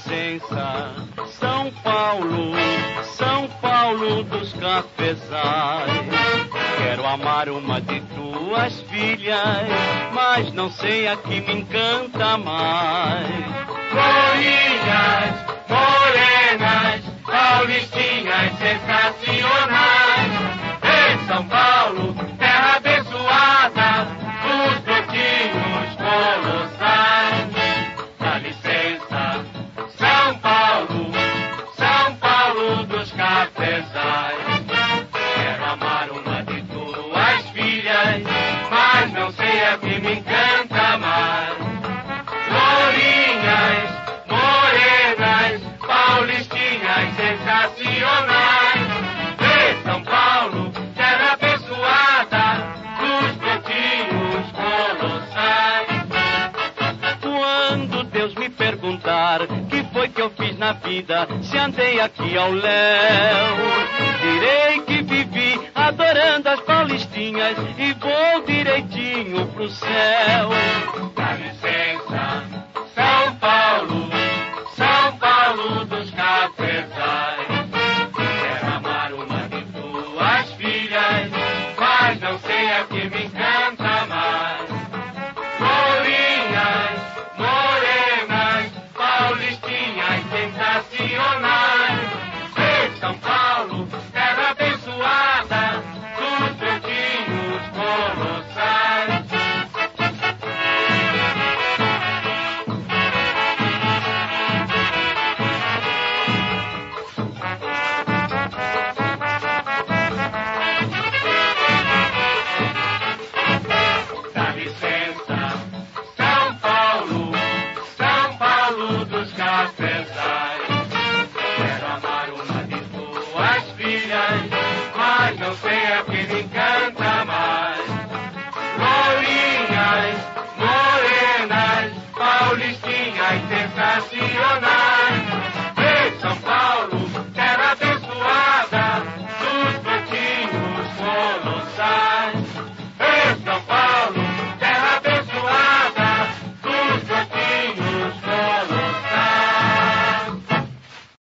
licença, São Paulo, São Paulo dos cafezais. Quero amar uma de tuas filhas, mas não sei a que me encanta mais. Florinhas, morenas, paulistinhas sensacionais. Me encanta mais. Florinhas, morenas, paulistinhas sensacionais. De São Paulo, terra abençoada, dos brotinhos colossais. Quando Deus me perguntar que foi que eu fiz na vida, se andei aqui ao léu, direi que adorando as paulistinhas e vou direitinho pro céu. Dá licença, São Paulo, São Paulo dos cafezais. Quero amar uma de tuas filhas, mas não sei a que me encanta. nacional.